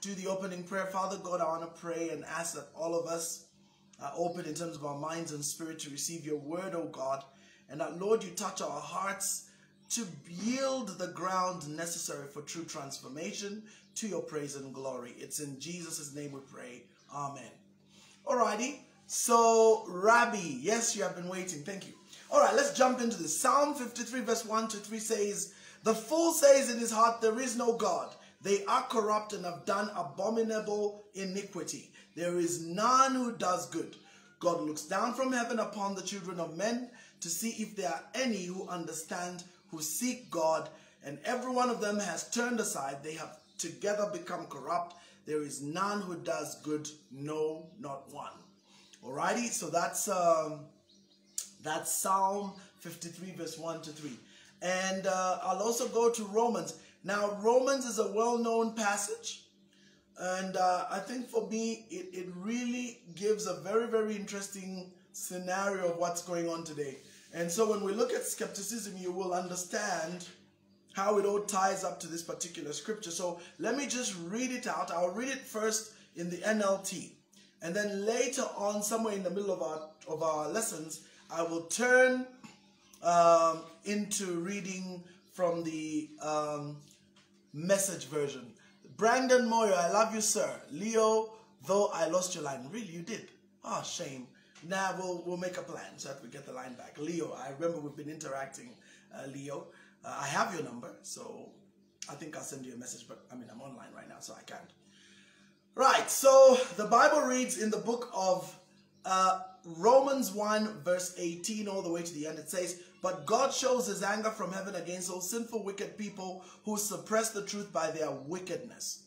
do the opening prayer. Father God, I want to pray and ask that all of us are open in terms of our minds and spirit to receive your word, oh God. And that, Lord, you touch our hearts to yield the ground necessary for true transformation to your praise and glory. It's in Jesus' name we pray. Amen. Alrighty. So, Rabbi, yes, you have been waiting. Thank you. All right, let's jump into this. Psalm 53, verse 1 to 3 says, The fool says in his heart, There is no God. They are corrupt and have done abominable iniquity. There is none who does good. God looks down from heaven upon the children of men to see if there are any who understand, who seek God, and every one of them has turned aside. They have together become corrupt. There is none who does good, no, not one. Alrighty, so that's um, that's Psalm 53, verse 1 to 3. And uh, I'll also go to Romans. Now, Romans is a well-known passage. And uh, I think for me, it, it really gives a very, very interesting scenario of what's going on today. And so when we look at skepticism, you will understand how it all ties up to this particular scripture. So let me just read it out. I'll read it first in the NLT. And then later on, somewhere in the middle of our, of our lessons, I will turn um, into reading from the um, message version. Brandon Moyo, I love you, sir. Leo, though I lost your line. Really, you did? Ah, oh, shame. Now nah, we'll, we'll make a plan so that we get the line back. Leo, I remember we've been interacting, uh, Leo. Uh, I have your number, so I think I'll send you a message, but I mean, I'm online right now, so I can't. Right, so the Bible reads in the book of uh, Romans 1 verse 18 all the way to the end. It says, But God shows his anger from heaven against those sinful wicked people who suppress the truth by their wickedness.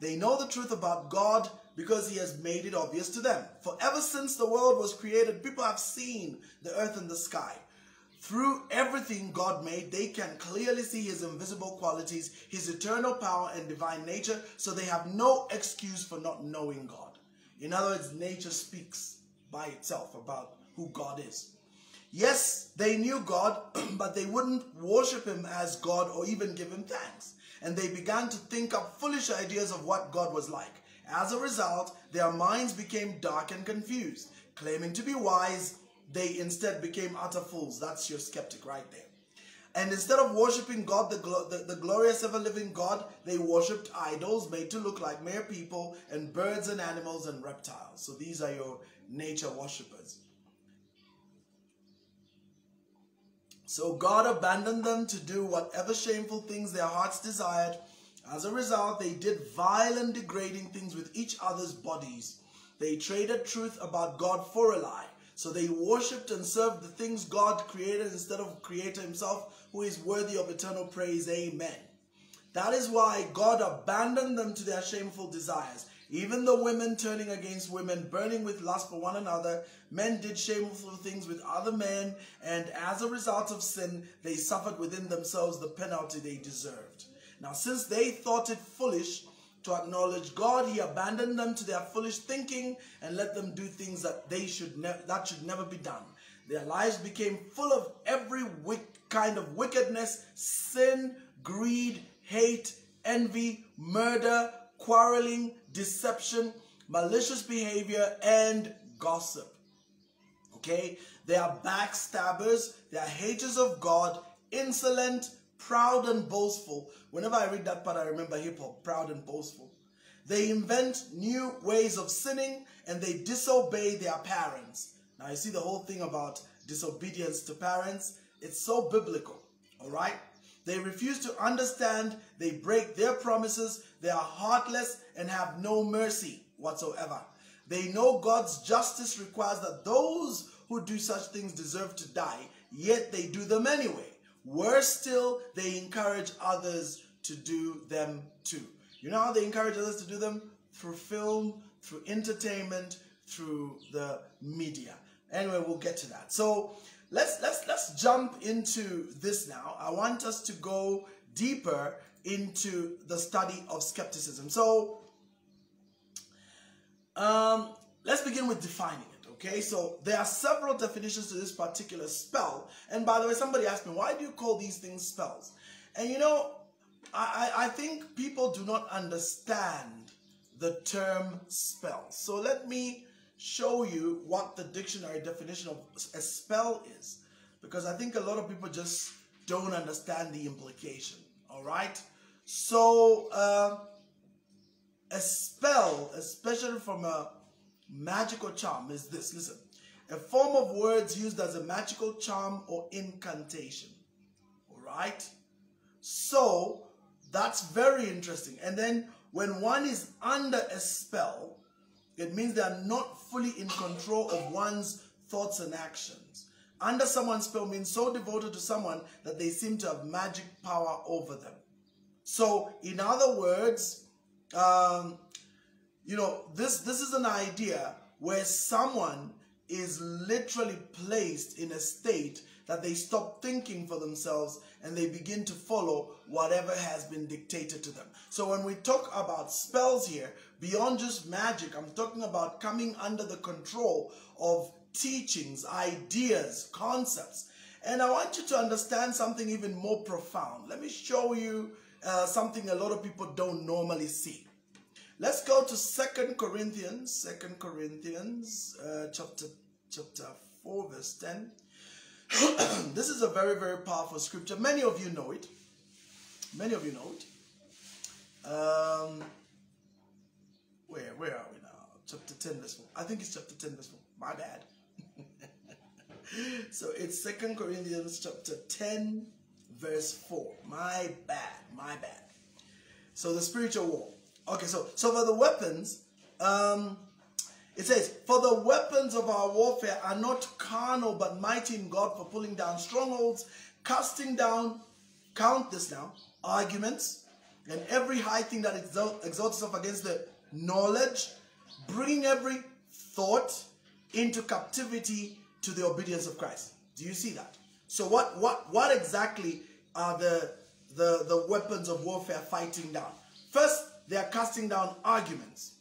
They know the truth about God because he has made it obvious to them. For ever since the world was created, people have seen the earth and the sky. Through everything God made, they can clearly see his invisible qualities, his eternal power and divine nature, so they have no excuse for not knowing God. In other words, nature speaks by itself about who God is. Yes, they knew God, but they wouldn't worship him as God or even give him thanks. And they began to think up foolish ideas of what God was like. As a result, their minds became dark and confused. Claiming to be wise, they instead became utter fools. That's your skeptic right there. And instead of worshiping God, the, the, the, glorious ever-living God, they worshipped idols made to look like mere people and birds and animals and reptiles. So these are your nature worshippers. So God abandoned them to do whatever shameful things their hearts desired. As a result, they did vile and degrading things with each other's bodies. They traded truth about God for a lie. So they worshipped and served the things God created instead of Creator Himself, who is worthy of eternal praise. Amen. That is why God abandoned them to their shameful desires. Even the women turning against women, burning with lust for one another, men did shameful things with other men, and as a result of sin, they suffered within themselves the penalty they deserved. Now, since they thought it foolish to acknowledge God, He abandoned them to their foolish thinking and let them do things that they should that should never be done. Their lives became full of every kind of wickedness, sin, greed, hate, envy, murder, quarreling, deception, malicious behavior, and gossip. Okay? They are backstabbers, they are haters of God, insolent, proud, and boastful. Whenever I read that part, I remember hip hop, proud and boastful. They invent new ways of sinning and they disobey their parents. Now, you see the whole thing about disobedience to parents? It's so biblical, all right? They refuse to understand, they break their promises, they are heartless and have no mercy whatsoever. They know God's justice requires that those who do such things deserve to die, yet they do them anyway. Worse still, they encourage others to do them too. You know how they encourage others to do them? Through film, through entertainment, through the media. Anyway, we'll get to that. So let's let's let's jump into this now. I want us to go deeper into the study of skepticism. So um, let's begin with defining it. Okay, so there are several definitions to this particular spell. And by the way, somebody asked me, why do you call these things spells? And you know, I, I think people do not understand the term spell. So let me show you what the dictionary definition of a spell is because I think a lot of people just don't understand the implication. All right. So uh, a spell, especially from a magical charm, is this. Listen, a form of words used as a magical charm or incantation. All right. So that's very interesting. And then when one is under a spell, it means they are not fully in control of one's thoughts and actions. Under someone's spell means so devoted to someone that they seem to have magic power over them. So, in other words, um, you know, this, this is an idea where someone is literally placed in a state that they stop thinking for themselves and they begin to follow whatever has been dictated to them. So when we talk about spells here, beyond just magic, I'm talking about coming under the control of teachings, ideas, concepts. And I want you to understand something even more profound. Let me show you uh, something a lot of people don't normally see. Let's go to Second Corinthians, Second Corinthians uh, chapter, chapter 4, verse 10. this is a very, very powerful scripture. Many of you know it. Many of you know it. Um, where, where are we now? Chapter 10, verse 4. I think it's chapter 10, verse 4. My bad. so it's Second Corinthians chapter 10, verse 4. My bad, my bad. So the spiritual war. Okay, so so for the weapons, um, it says, For the weapons of our warfare are not carnal, but mighty in God for pulling down strongholds, casting down, count this now, arguments, and every high thing that exalts itself against the knowledge, bringing every thought into captivity to the obedience of Christ. Do you see that? So what what what exactly are the the the weapons of warfare fighting down? First, they are casting down arguments.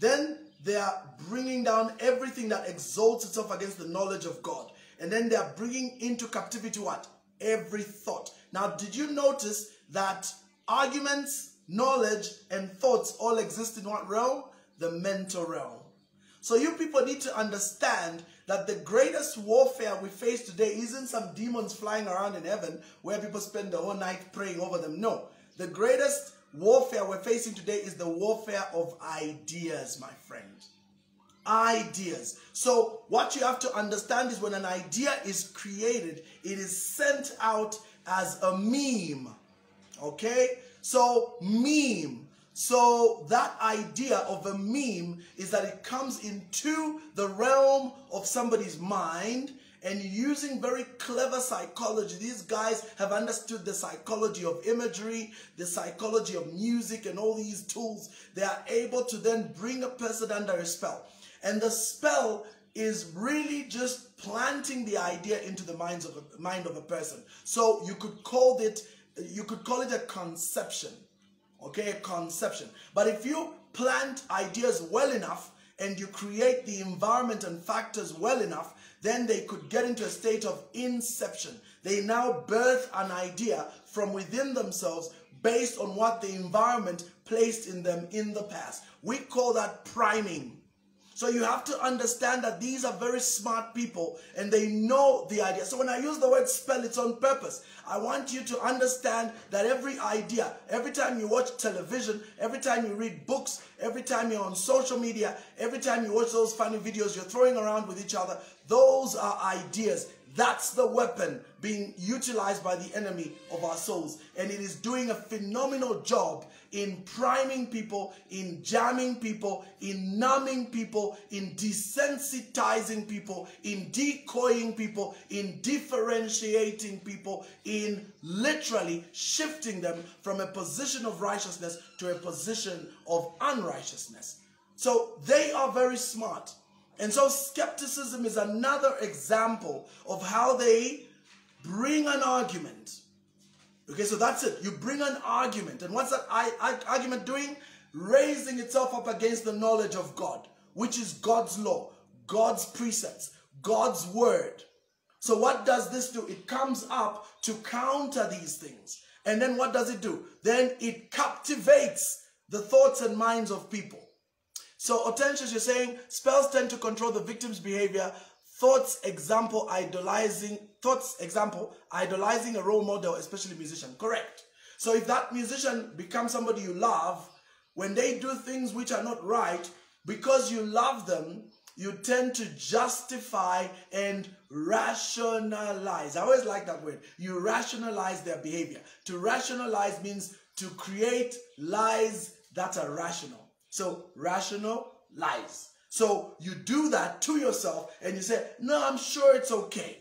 Then they are bringing down everything that exalts itself against the knowledge of God. And then they are bringing into captivity what? Every thought. Now, did you notice that arguments, knowledge, and thoughts all exist in what realm? The mental realm. So you people need to understand that the greatest warfare we face today isn't some demons flying around in heaven where people spend the whole night praying over them. No. The greatest warfare we're facing today is the warfare of ideas, my friend. Ideas. So, what you have to understand is when an idea is created, it is sent out as a meme. Okay? So, meme. So, that idea of a meme is that it comes into the realm of somebody's mind and using very clever psychology. These guys have understood the psychology of imagery, the psychology of music, and all these tools. They are able to then bring a person under a spell. And the spell is really just planting the idea into the minds of a, mind of a person. So you could call it you could call it a conception. Okay, a conception. But if you plant ideas well enough and you create the environment and factors well enough, then they could get into a state of inception. They now birth an idea from within themselves based on what the environment placed in them in the past. We call that priming. So you have to understand that these are very smart people and they know the idea. So when I use the word spell, it's on purpose. I want you to understand that every idea, every time you watch television, every time you read books, every time you're on social media, every time you watch those funny videos you're throwing around with each other, those are ideas. That's the weapon being utilized by the enemy of our souls. And it is doing a phenomenal job in priming people, in jamming people, in numbing people, in desensitizing people, in decoying people, in differentiating people, in literally shifting them from a position of righteousness to a position of unrighteousness. So they are very smart. And so skepticism is another example of how they bring an argument. Okay, so that's it. You bring an argument. And what's that argument doing? Raising itself up against the knowledge of God, which is God's law, God's precepts, God's word. So what does this do? It comes up to counter these things. And then what does it do? Then it captivates the thoughts and minds of people. So, Hortensius, you're saying spells tend to control the victim's behavior. Thoughts, example, idolizing, thoughts, example, idolizing a role model, especially musician. Correct. So, if that musician becomes somebody you love, when they do things which are not right, because you love them, you tend to justify and rationalize. I always like that word. You rationalize their behavior. To rationalize means to create lies that are rational. So, rational lies. So, you do that to yourself and you say, No, I'm sure it's okay.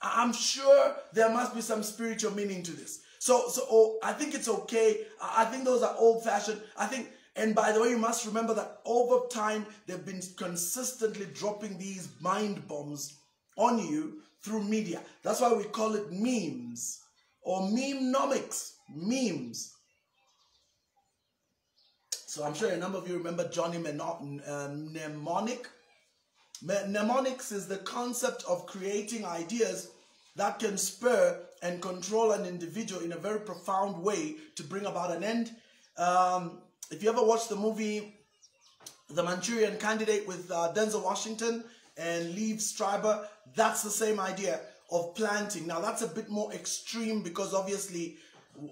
I'm sure there must be some spiritual meaning to this. So, so oh, I think it's okay. I think those are old fashioned. I think and by the way, you must remember that over time, they've been consistently dropping these mind bombs on you through media. That's why we call it memes or meme-nomics, memes. So I'm sure a number of you remember Johnny uh, Mnemonic. Mnemonics is the concept of creating ideas that can spur and control an individual in a very profound way to bring about an end. Um, if you ever watched the movie The Manchurian Candidate with uh, Denzel Washington and Liev Schreiber, that's the same idea of planting. Now that's a bit more extreme because obviously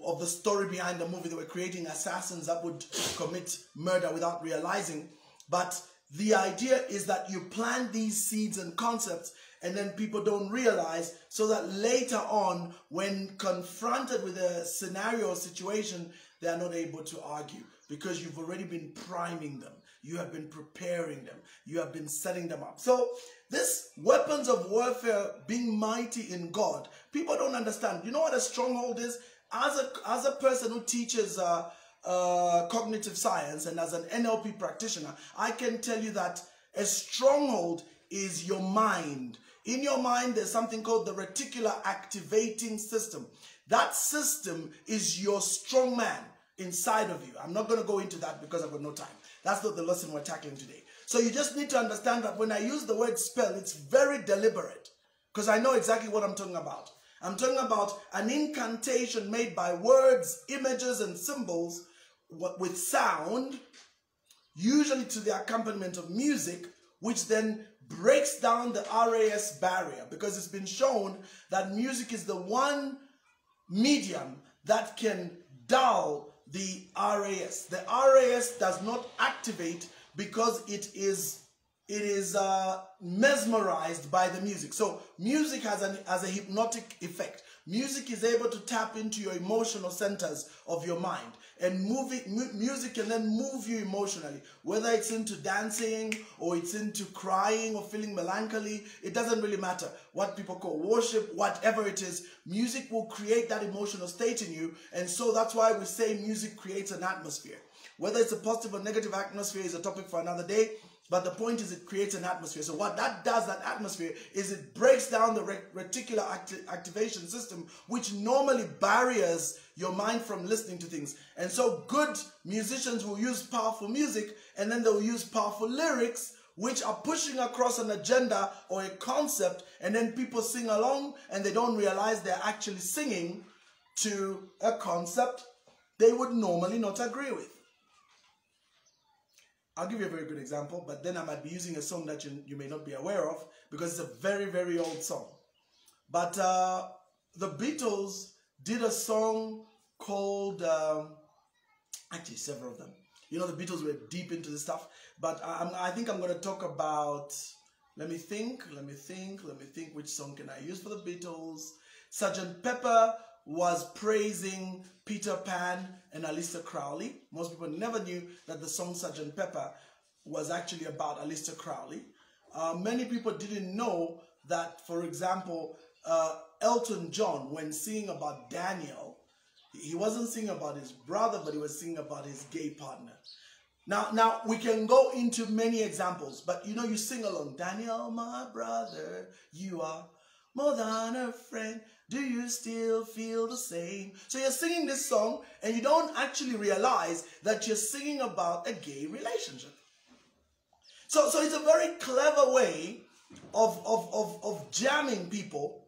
of the story behind the movie, they were creating assassins that would commit murder without realizing. But the idea is that you plant these seeds and concepts and then people don't realize so that later on when confronted with a scenario or situation they are not able to argue because you've already been priming them. You have been preparing them. You have been setting them up. So this weapons of warfare being mighty in God, people don't understand. You know what a stronghold is? As a, as a person who teaches uh, uh, cognitive science and as an NLP practitioner, I can tell you that a stronghold is your mind. In your mind, there's something called the reticular activating system. That system is your strong man inside of you. I'm not going to go into that because I've got no time. That's not the lesson we're tackling today. So you just need to understand that when I use the word spell, it's very deliberate because I know exactly what I'm talking about. I'm talking about an incantation made by words, images, and symbols with sound, usually to the accompaniment of music, which then breaks down the RAS barrier because it's been shown that music is the one medium that can dull the RAS. The RAS does not activate because it is it is uh, mesmerized by the music. So music has an has a hypnotic effect. Music is able to tap into your emotional centers of your mind and moving mu music can then move you emotionally whether it's into dancing or it's into crying or feeling melancholy it doesn't really matter what people call worship whatever it is music will create that emotional state in you and so that's why we say music creates an atmosphere whether it's a positive or negative atmosphere is a topic for another day but the point is, it creates an atmosphere. So what that does, that atmosphere, is it breaks down the reticular acti activation system, which normally barriers your mind from listening to things. And so good musicians will use powerful music, and then they'll use powerful lyrics, which are pushing across an agenda or a concept, and then people sing along, and they don't realize they're actually singing to a concept they would normally not agree with. I'll give you a very good example, but then I might be using a song that you, you may not be aware of because it's a very, very old song. But uh, the Beatles did a song called, um, actually, several of them. You know, the Beatles were deep into this stuff, but I, I think I'm going to talk about. Let me think, let me think, let me think which song can I use for the Beatles. Sergeant Pepper was praising Peter Pan and Aleister Crowley. Most people never knew that the song Sgt. Pepper was actually about Aleister Crowley. Uh, many people didn't know that, for example, uh, Elton John, when singing about Daniel, he wasn't singing about his brother, but he was singing about his gay partner. Now, now we can go into many examples, but you know, you sing along, Daniel, my brother, you are more than a friend. Do you still feel the same? So you're singing this song and you don't actually realize that you're singing about a gay relationship. So, so it's a very clever way of, of, of, of jamming people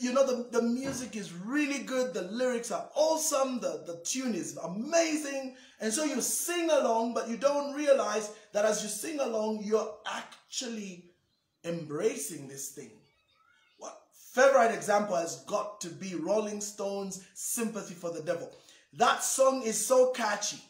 you know the, the music is really good the lyrics are awesome the, the tune is amazing and so you sing along but you don't realize that as you sing along you're actually embracing this thing favorite example has got to be rolling stones sympathy for the devil. That song is so catchy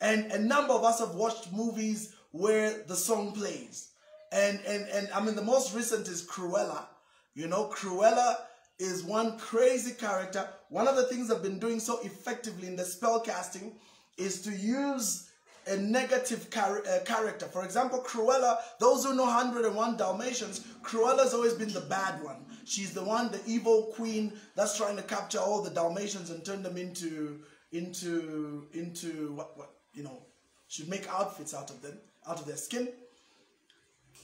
and a number of us have watched movies where the song plays. And and and i mean the most recent is cruella. You know cruella is one crazy character. One of the things I've been doing so effectively in the spell casting is to use a negative char uh, character. For example, Cruella, those who know 101 Dalmatians, Cruella's always been the bad one. She's the one, the evil queen that's trying to capture all the Dalmatians and turn them into, into, into what, what, you know, should make outfits out of them, out of their skin.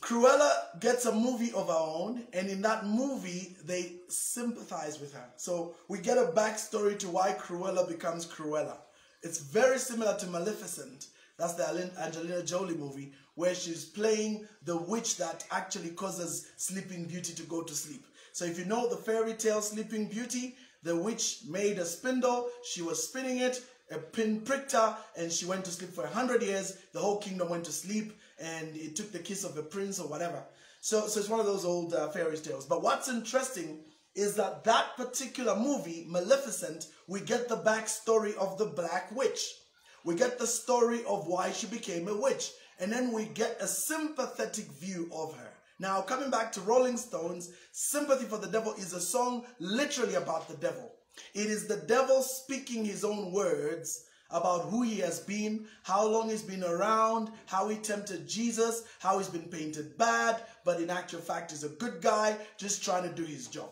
Cruella gets a movie of her own, and in that movie, they sympathize with her. So we get a backstory to why Cruella becomes Cruella. It's very similar to Maleficent. That's the Angelina Jolie movie, where she's playing the witch that actually causes Sleeping Beauty to go to sleep. So if you know the fairy tale Sleeping Beauty, the witch made a spindle, she was spinning it, a pin pricked her, and she went to sleep for a hundred years. The whole kingdom went to sleep, and it took the kiss of a prince or whatever. So, so it's one of those old uh, fairy tales. But what's interesting is that that particular movie, Maleficent, we get the backstory of the Black Witch. We get the story of why she became a witch. And then we get a sympathetic view of her. Now, coming back to Rolling Stones, Sympathy for the Devil is a song literally about the devil. It is the devil speaking his own words about who he has been, how long he's been around, how he tempted Jesus, how he's been painted bad, but in actual fact is a good guy just trying to do his job.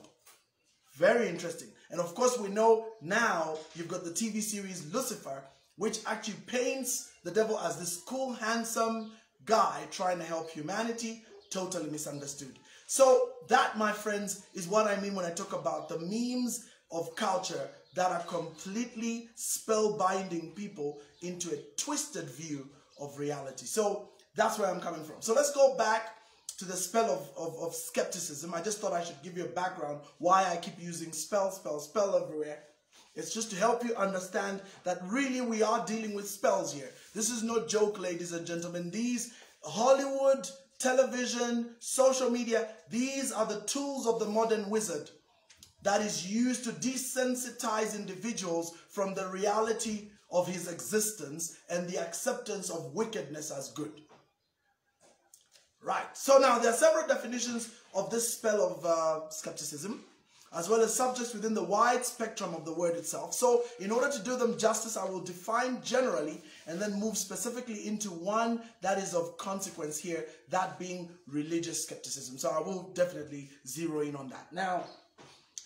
Very interesting. And of course, we know now you've got the TV series Lucifer, which actually paints the devil as this cool, handsome guy trying to help humanity, totally misunderstood. So that, my friends, is what I mean when I talk about the memes of culture that are completely spellbinding people into a twisted view of reality. So that's where I'm coming from. So let's go back to the spell of, of, of, skepticism. I just thought I should give you a background why I keep using spell, spell, spell everywhere. It's just to help you understand that really we are dealing with spells here. This is no joke, ladies and gentlemen. These Hollywood, television, social media, these are the tools of the modern wizard that is used to desensitize individuals from the reality of his existence and the acceptance of wickedness as good. Right, so now there are several definitions of this spell of uh, skepticism, as well as subjects within the wide spectrum of the word itself. So, in order to do them justice, I will define generally and then move specifically into one that is of consequence here, that being religious skepticism. So, I will definitely zero in on that. Now,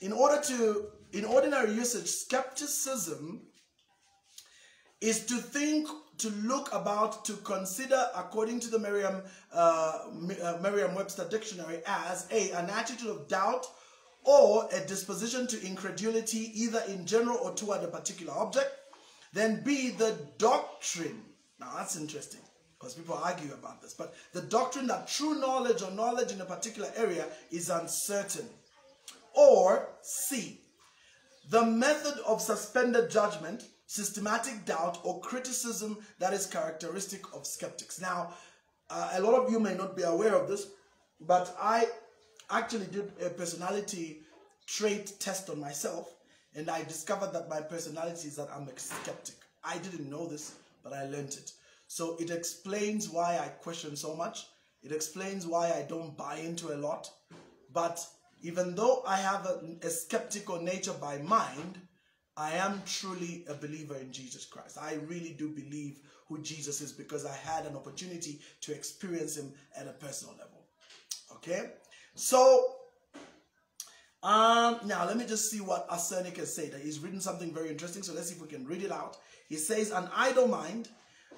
in order to, in ordinary usage, skepticism is to think, to look about, to consider, according to the Merriam, uh, uh, Merriam-Webster dictionary, as a an attitude of doubt or a disposition to incredulity, either in general or toward a particular object. Then B, the doctrine. Now that's interesting because people argue about this. But the doctrine that true knowledge or knowledge in a particular area is uncertain. Or C, the method of suspended judgment, systematic doubt, or criticism that is characteristic of skeptics. Now, uh, a lot of you may not be aware of this, but I actually did a personality trait test on myself, and I discovered that my personality is that I'm a skeptic. I didn't know this, but I learned it. So it explains why I question so much. It explains why I don't buy into a lot. But even though I have a, a skeptical nature by mind, I am truly a believer in Jesus Christ. I really do believe who Jesus is because I had an opportunity to experience him at a personal level. Okay? So, um, now let me just see what Arsenic has said. He's written something very interesting, so let's see if we can read it out. He says, An idle mind,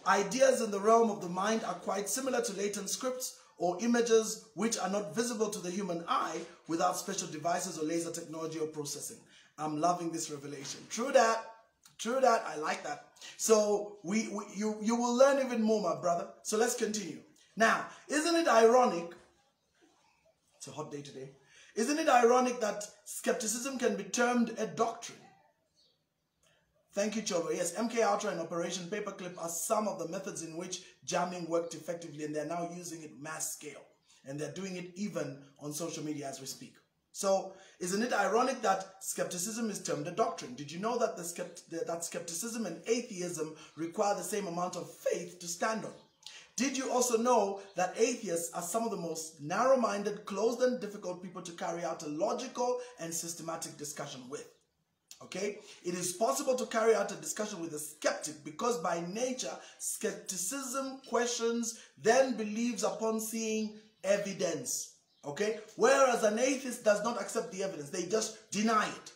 ideas in the realm of the mind are quite similar to latent scripts or images which are not visible to the human eye without special devices or laser technology or processing. I'm loving this revelation. True that. True that. I like that. So we, we you you will learn even more, my brother. So let's continue. Now, isn't it ironic? It's a hot day today. Isn't it ironic that skepticism can be termed a doctrine? Thank you, Cholo. Yes, MK Ultra and Operation Paperclip are some of the methods in which jamming worked effectively, and they're now using it mass scale. And they're doing it even on social media as we speak. So, isn't it ironic that skepticism is termed a doctrine? Did you know that, the skept that skepticism and atheism require the same amount of faith to stand on? Did you also know that atheists are some of the most narrow-minded, closed and difficult people to carry out a logical and systematic discussion with? Okay, it is possible to carry out a discussion with a skeptic because by nature, skepticism questions, then believes upon seeing evidence. Okay, whereas an atheist does not accept the evidence, they just deny it.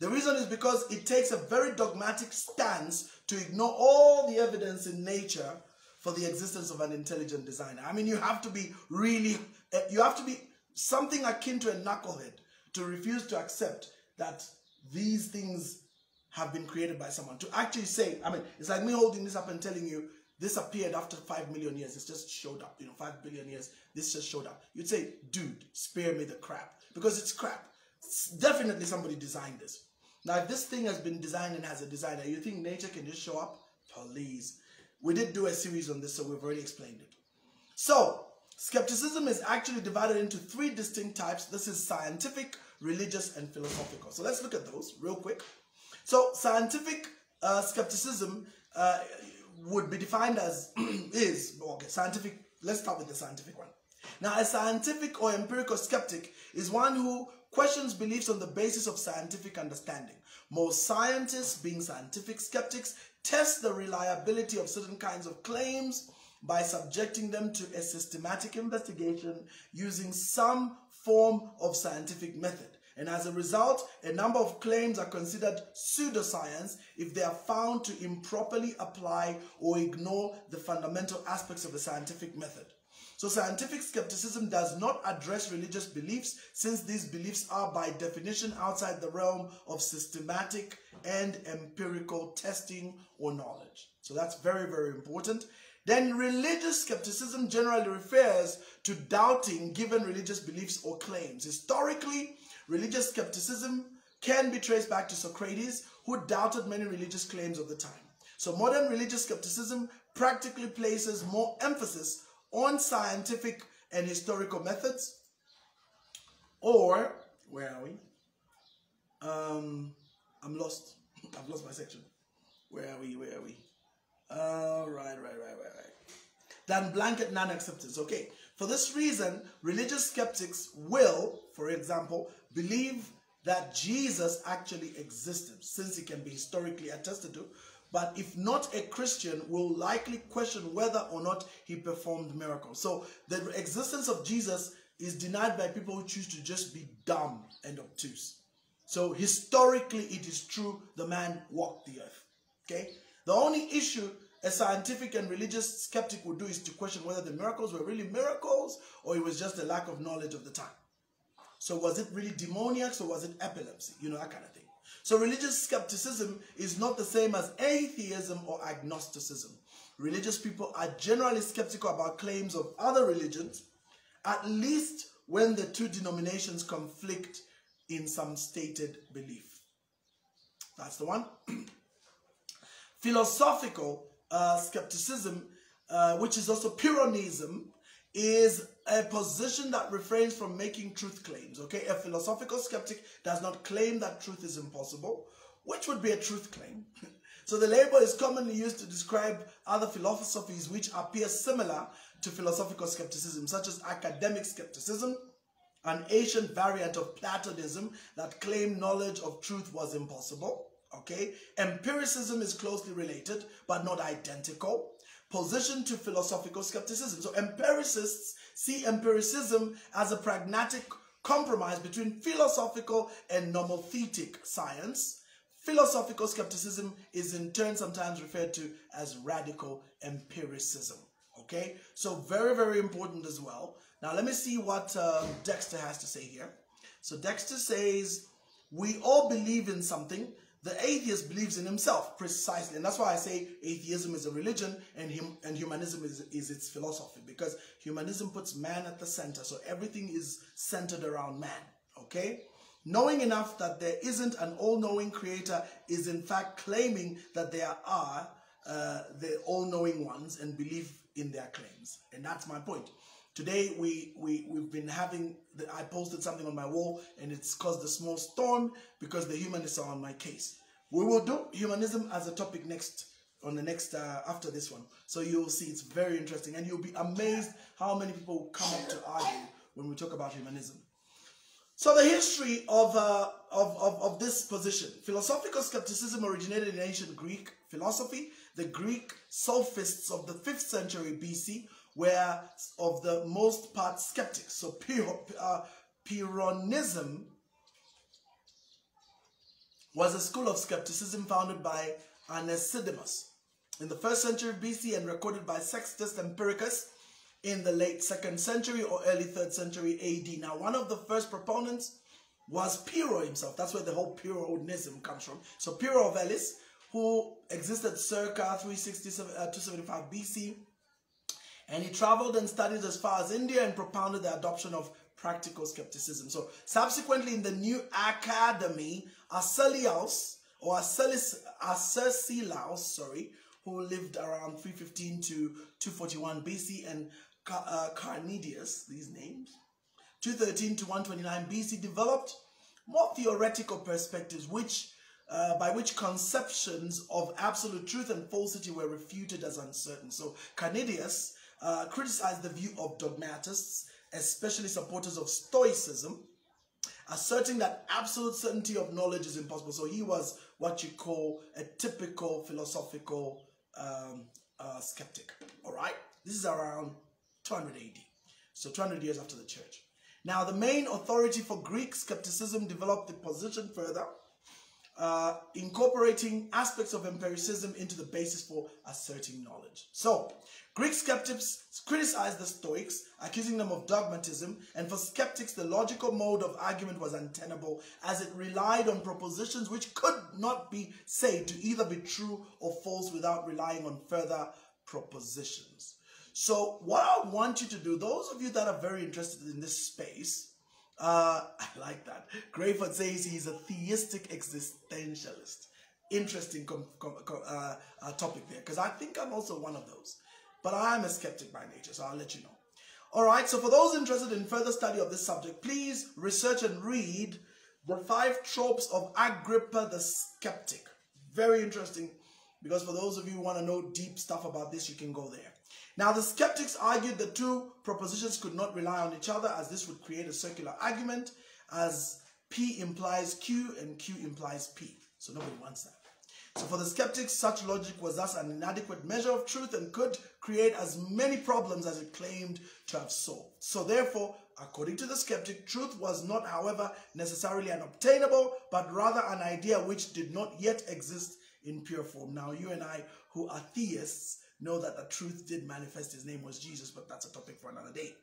The reason is because it takes a very dogmatic stance to ignore all the evidence in nature for the existence of an intelligent designer. I mean, you have to be really, eh, you have to be something akin to a knucklehead to refuse to accept that these things have been created by someone. To actually say, I mean, it's like me holding this up and telling you this appeared after five million years. It's just showed up, you know, five billion years. This just showed up. You'd say, dude, spare me the crap because it's crap. It's definitely somebody designed this. Now, if this thing has been designed and has a designer, you think nature can just show up? Please. We did do a series on this, so we've already explained it. So, skepticism is actually divided into three distinct types. This is scientific, religious, and philosophical. So let's look at those real quick. So scientific uh, skepticism uh, would be defined as is, okay, scientific, let's start with the scientific one. Now, a scientific or empirical skeptic is one who questions beliefs on the basis of scientific understanding. Most scientists, being scientific skeptics, test the reliability of certain kinds of claims by subjecting them to a systematic investigation using some form of scientific method. And as a result, a number of claims are considered pseudoscience if they are found to improperly apply or ignore the fundamental aspects of the scientific method. So scientific skepticism does not address religious beliefs since these beliefs are by definition outside the realm of systematic and empirical testing or knowledge. So that's very, very important. Then religious skepticism generally refers to doubting given religious beliefs or claims. Historically, religious skepticism can be traced back to Socrates, who doubted many religious claims of the time. So modern religious skepticism practically places more emphasis on scientific and historical methods. Or, where are we? Um, I'm lost. I've lost my section. Where are we? Where are we? Uh, right, right, right, right, right. Than blanket non-acceptance. Okay. For this reason, religious skeptics will, for example, believe that Jesus actually existed, since he can be historically attested to. But if not a Christian, will likely question whether or not he performed miracles. So the existence of Jesus is denied by people who choose to just be dumb and obtuse. So historically, it is true the man walked the earth. Okay? The only issue a scientific and religious skeptic would do is to question whether the miracles were really miracles or it was just a lack of knowledge of the time. So was it really demoniacs or was it epilepsy? You know, that kind of thing. So religious skepticism is not the same as atheism or agnosticism. Religious people are generally skeptical about claims of other religions, at least when the two denominations conflict in some stated belief. That's the one. Philosophical uh, skepticism, uh, which is also Pyrrhonism, is a position that refrains from making truth claims. Okay, a philosophical skeptic does not claim that truth is impossible, which would be a truth claim. so the label is commonly used to describe other philosophies which appear similar to philosophical skepticism, such as academic skepticism, an ancient variant of Platonism that claimed knowledge of truth was impossible. Okay, empiricism is closely related but not identical. Position to philosophical skepticism. So empiricists see empiricism as a pragmatic compromise between philosophical and nomothetic science. Philosophical skepticism is in turn sometimes referred to as radical empiricism. Okay, so very, very important as well. Now, let me see what uh, Dexter has to say here. So, Dexter says, We all believe in something. The atheist believes in himself, precisely. And that's why I say atheism is a religion and, hum and humanism is, is its philosophy, because humanism puts man at the center. So, everything is centered around man. Okay? Knowing enough that there isn't an all knowing creator is in fact claiming that there are uh, the all knowing ones and believe in their claims. And that's my point. Today we, we, we've been having, the, I posted something on my wall and it's caused a small storm because the humanists are on my case. We will do humanism as a topic next on the next uh, after this one. So you'll see it's very interesting and you'll be amazed how many people come up to argue when we talk about humanism. So the history of, uh, of, of, of this position. Philosophical skepticism originated in ancient Greek philosophy. The Greek sophists of the 5th century BC were of the most part skeptics. So uh, Pyrrhonism was a school of skepticism founded by Anaximander in the first century BC and recorded by Sextus Empiricus in the late second century or early third century AD. Now, one of the first proponents was Pyrrho himself. That's where the whole Pyrrhonism comes from. So Pyrrho of Elis, who existed circa 360 uh, 275 BC, and he traveled and studied as far as India and propounded the adoption of practical skepticism. So subsequently in the new academy, Arcelius, or Arcesilaus, sorry, who lived around 315 to 241 BC, and uh, Carneades, these names, 213 to 129 BC, developed more theoretical perspectives which uh, by which conceptions of absolute truth and falsity were refuted as uncertain. So Carneades uh, criticized the view of dogmatists, especially supporters of Stoicism, asserting that absolute certainty of knowledge is impossible. So he was what you call a typical philosophical um, uh, skeptic. All right, this is around 200 AD, so 200 years after the church. Now, the main authority for Greek skepticism developed the position further, uh, incorporating aspects of empiricism into the basis for asserting knowledge. So, Greek skeptics criticized the Stoics, accusing them of dogmatism, and for skeptics, the logical mode of argument was untenable as it relied on propositions which could not be said to either be true or false without relying on further propositions. So, what I want you to do, those of you that are very interested in this space, uh, I like that. Grayford says he's a theistic existentialist. Interesting uh, uh, topic there, because I think I'm also one of those. But I am a skeptic by nature, so I'll let you know. All right, so for those interested in further study of this subject, please research and read The Five Tropes of Agrippa the Skeptic. Very interesting, because for those of you who want to know deep stuff about this, you can go there. Now, the skeptics argued the two propositions could not rely on each other, as this would create a circular argument, as P implies Q and Q implies P. So nobody wants that. So for the skeptics, such logic was thus an inadequate measure of truth and could create as many problems as it claimed to have solved. So therefore, according to the skeptic, truth was not, however, necessarily unobtainable, but rather an idea which did not yet exist in pure form. Now, you and I, who are theists, know that the truth did manifest. His name was Jesus, but that's a topic for another day.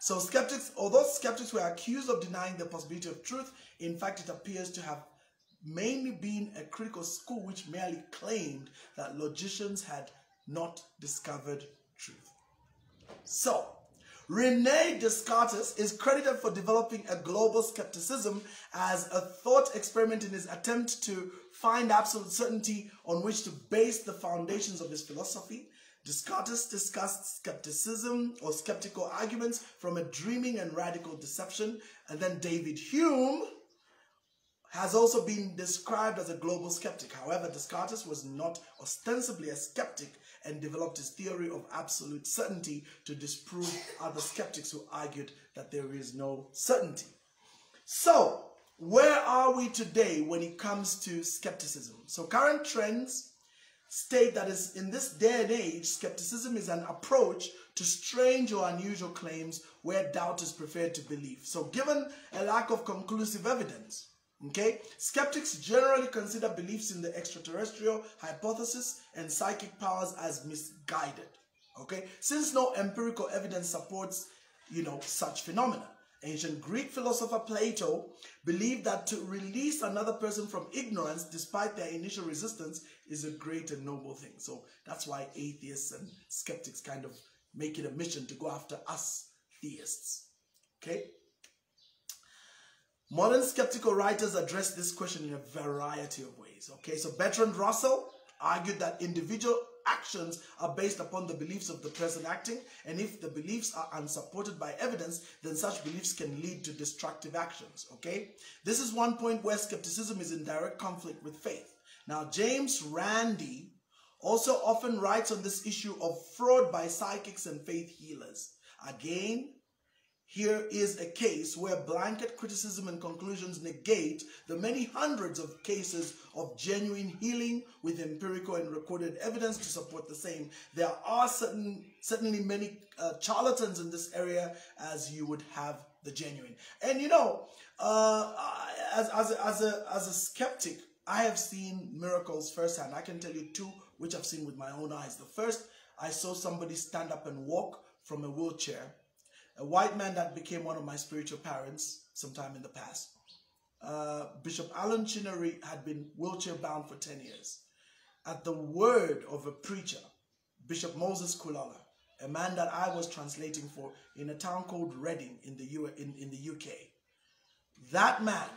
So skeptics, although skeptics were accused of denying the possibility of truth, in fact, it appears to have mainly been a critical school which merely claimed that logicians had not discovered truth. So, Rene Descartes is credited for developing a global skepticism as a thought experiment in his attempt to find absolute certainty on which to base the foundations of his philosophy. Descartes discussed skepticism or skeptical arguments from a dreaming and radical deception. And then David Hume has also been described as a global skeptic. However, Descartes was not ostensibly a skeptic and developed his theory of absolute certainty to disprove other skeptics who argued that there is no certainty. So, where are we today when it comes to skepticism? So, current trends state that is in this day and age, skepticism is an approach to strange or unusual claims where doubt is preferred to belief. So, given a lack of conclusive evidence, Okay? Skeptics generally consider beliefs in the extraterrestrial hypothesis and psychic powers as misguided. Okay? Since no empirical evidence supports, you know, such phenomena. Ancient Greek philosopher Plato believed that to release another person from ignorance despite their initial resistance is a great and noble thing. So that's why atheists and skeptics kind of make it a mission to go after us theists. Okay? Modern skeptical writers address this question in a variety of ways. Okay, so Bertrand Russell argued that individual actions are based upon the beliefs of the person acting, and if the beliefs are unsupported by evidence, then such beliefs can lead to destructive actions. Okay, this is one point where skepticism is in direct conflict with faith. Now, James Randi also often writes on this issue of fraud by psychics and faith healers. Again, here is a case where blanket criticism and conclusions negate the many hundreds of cases of genuine healing with empirical and recorded evidence to support the same. There are certain, certainly many uh, charlatans in this area as you would have the genuine. And you know, uh, as, as, as, a, as a skeptic, I have seen miracles firsthand. I can tell you two which I've seen with my own eyes. The first, I saw somebody stand up and walk from a wheelchair a white man that became one of my spiritual parents sometime in the past. Uh, Bishop Alan Chinnery had been wheelchair bound for 10 years. At the word of a preacher, Bishop Moses Kulala, a man that I was translating for in a town called Reading in the, U in, in the UK, that man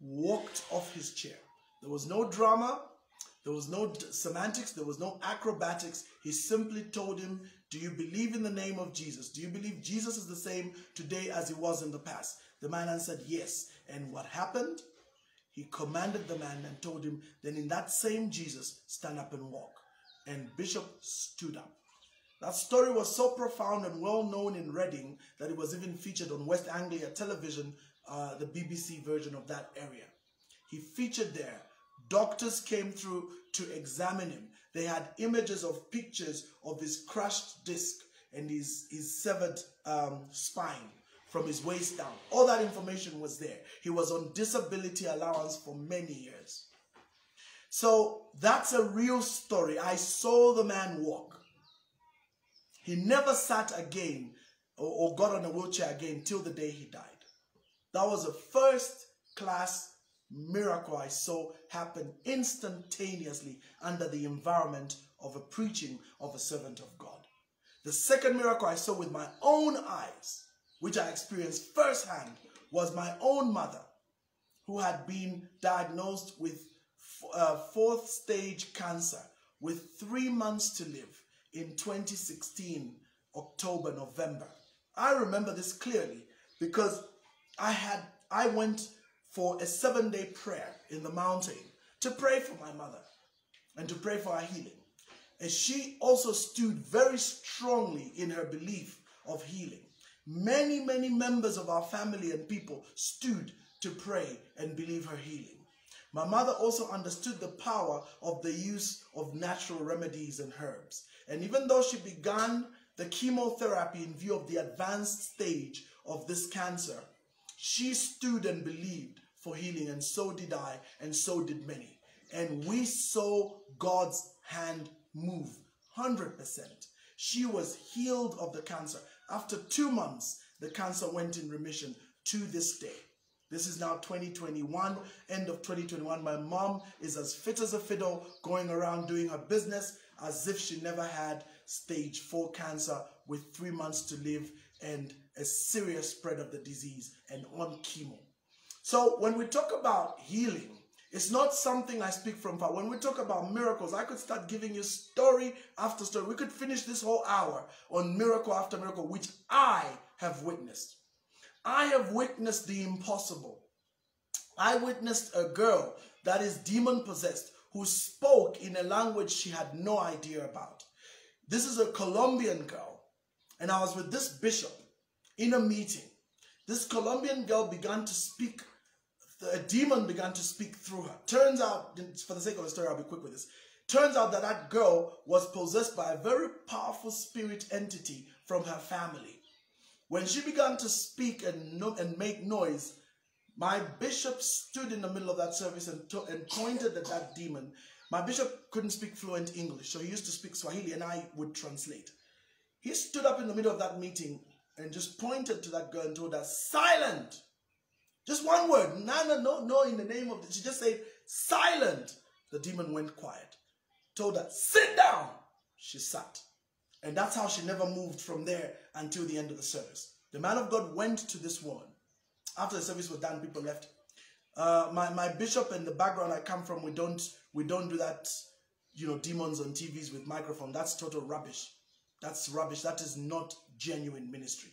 walked off his chair. There was no drama, there was no semantics, there was no acrobatics. He simply told him do you believe in the name of Jesus? Do you believe Jesus is the same today as he was in the past? The man answered, Yes. And what happened? He commanded the man and told him, Then in that same Jesus, stand up and walk. And Bishop stood up. That story was so profound and well known in Reading that it was even featured on West Anglia television, uh, the BBC version of that area. He featured there. Doctors came through to examine him. They had images of pictures of his crushed disc and his, his severed um, spine from his waist down. All that information was there. He was on disability allowance for many years. So that's a real story. I saw the man walk. He never sat again or, or got on a wheelchair again till the day he died. That was a first class miracle I saw happen instantaneously under the environment of a preaching of a servant of God. The second miracle I saw with my own eyes, which I experienced firsthand, was my own mother, who had been diagnosed with uh, fourth stage cancer with three months to live in 2016, October, November. I remember this clearly because I had I went for a seven day prayer in the mountain to pray for my mother and to pray for her healing. And she also stood very strongly in her belief of healing. Many, many members of our family and people stood to pray and believe her healing. My mother also understood the power of the use of natural remedies and herbs. And even though she began the chemotherapy in view of the advanced stage of this cancer, she stood and believed for healing, and so did I, and so did many. And we saw God's hand move 100%. She was healed of the cancer. After two months, the cancer went in remission to this day. This is now 2021, end of 2021. My mom is as fit as a fiddle, going around doing her business as if she never had stage 4 cancer with three months to live and a serious spread of the disease and on chemo. So when we talk about healing, it's not something I speak from far. When we talk about miracles, I could start giving you story after story. We could finish this whole hour on miracle after miracle, which I have witnessed. I have witnessed the impossible. I witnessed a girl that is demon possessed who spoke in a language she had no idea about. This is a Colombian girl, and I was with this bishop in a meeting. This Colombian girl began to speak a demon began to speak through her. Turns out, for the sake of the story, I'll be quick with this. Turns out that that girl was possessed by a very powerful spirit entity from her family. When she began to speak and, no, and make noise, my bishop stood in the middle of that service and, and pointed at that demon. My bishop couldn't speak fluent English, so he used to speak Swahili and I would translate. He stood up in the middle of that meeting and just pointed to that girl and told her, Silent! Just one word. Nana, no, no, in the name of, the, she just said, silent. The demon went quiet. Told her, sit down. She sat. And that's how she never moved from there until the end of the service. The man of God went to this woman after the service was done, people left. Uh, my, my bishop and the background I come from, we don't we don't do that, you know, demons on TVs with microphone. That's total rubbish. That's rubbish. That is not genuine ministry.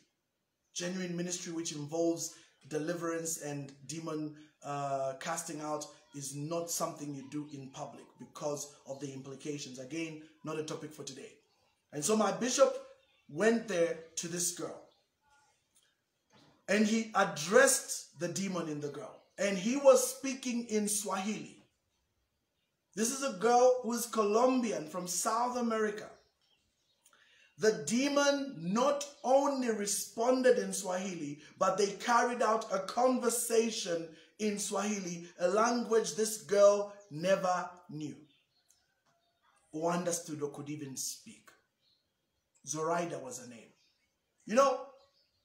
Genuine ministry, which involves deliverance and demon uh, casting out, is not something you do in public because of the implications. Again, not a topic for today. And so my bishop went there to this girl and he addressed the demon in the girl and he was speaking in Swahili. This is a girl who is Colombian from South America. The demon not only responded in Swahili, but they carried out a conversation in Swahili, a language this girl never knew or understood or could even speak. Zoraida was her name. You know,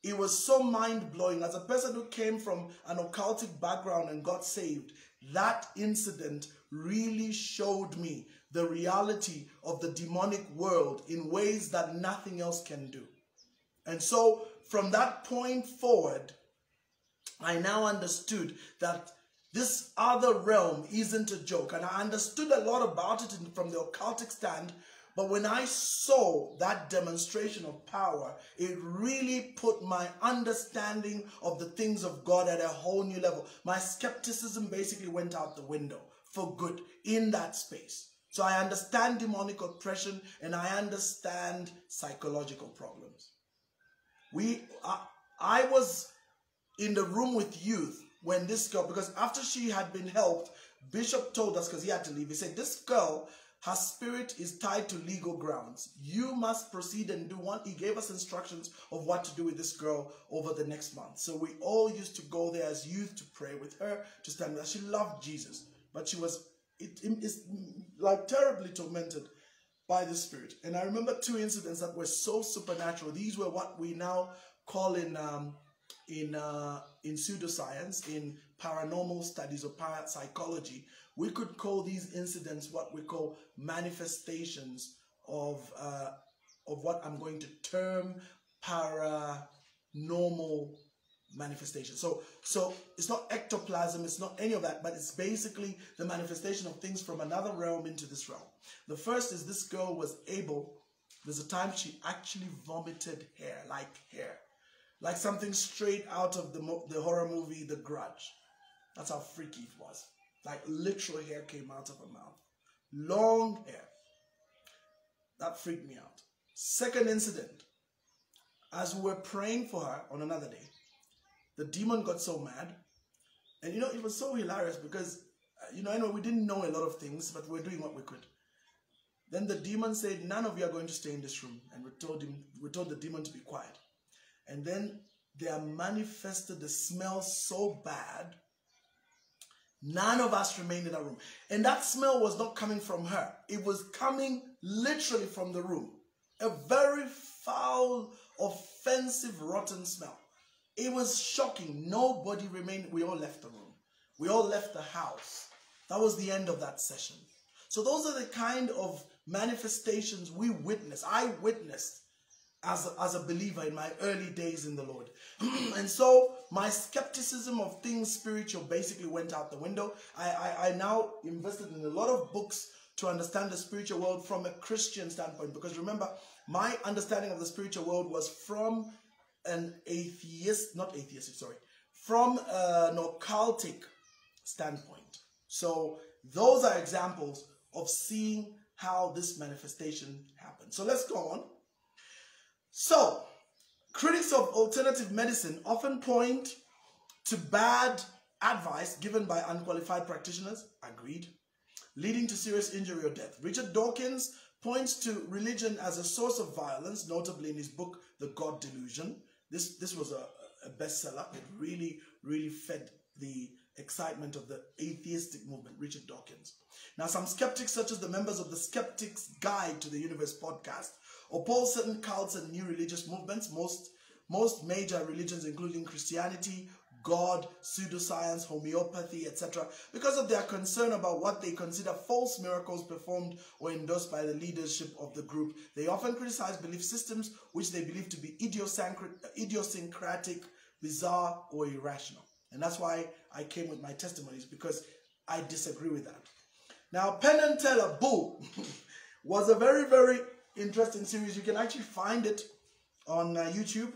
it was so mind blowing. As a person who came from an occultic background and got saved, that incident really showed me the reality of the demonic world in ways that nothing else can do. And so, from that point forward, I now understood that this other realm isn't a joke. And I understood a lot about it from the occultic stand but when I saw that demonstration of power, it really put my understanding of the things of God at a whole new level. My skepticism basically went out the window for good in that space. So I understand demonic oppression and I understand psychological problems. We, I, I was in the room with youth when this girl, because after she had been helped, Bishop told us, because he had to leave, he said, This girl her spirit is tied to legal grounds. You must proceed and do one. He gave us instructions of what to do with this girl over the next month. So we all used to go there as youth to pray with her, to stand her. She loved Jesus, but she was it is like terribly tormented by the spirit. And I remember two incidents that were so supernatural. These were what we now call in um, in uh, in pseudoscience, in paranormal studies or parapsychology, we could call these incidents what we call manifestations of uh, of what I'm going to term paranormal manifestation. So so it's not ectoplasm, it's not any of that, but it's basically the manifestation of things from another realm into this realm. The first is this girl was able. There's a time she actually vomited hair, like hair, like something straight out of the the horror movie The Grudge. That's how freaky it was. Like literal hair came out of her mouth. Long hair. That freaked me out. Second incident. As we were praying for her on another day, the demon got so mad. And you know, it was so hilarious because, uh, you know, I know we didn't know a lot of things, but we were doing what we could. Then the demon said, None of you are going to stay in this room. And we told him, we told the demon to be quiet. And then there manifested the smell so bad None of us remained in that room. And that smell was not coming from her. It was coming literally from the room. A very foul, offensive, rotten smell. It was shocking. Nobody remained. We all left the room. We all left the house. That was the end of that session. So those are the kind of manifestations we witnessed. I witnessed as a, as a believer in my early days in the Lord. and so my skepticism of things spiritual basically went out the window. I, I, I now invested in a lot of books to understand the spiritual world from a Christian standpoint. Because remember, my understanding of the spiritual world was from an atheist, not atheist, sorry, from an occultic standpoint. So those are examples of seeing how this manifestation happened. So let's go on. So, critics of alternative medicine often point to bad advice given by unqualified practitioners, agreed, leading to serious injury or death. Richard Dawkins points to religion as a source of violence, notably in his book, The God Delusion. This, this was a, a bestseller. It really, really fed the excitement of the atheistic movement, Richard Dawkins. Now, some skeptics, such as the members of the Skeptics Guide to the Universe podcast, oppose certain cults and new religious movements. Most, most major religions, including Christianity, God, pseudoscience, homeopathy, etc., because of their concern about what they consider false miracles performed or endorsed by the leadership of the group. They often criticize belief systems which they believe to be idiosyncratic bizarre, or irrational. And that's why I came with my testimonies because I disagree with that. Now, Penn and Teller, Bull, was a very, very interesting series. You can actually find it on uh, YouTube.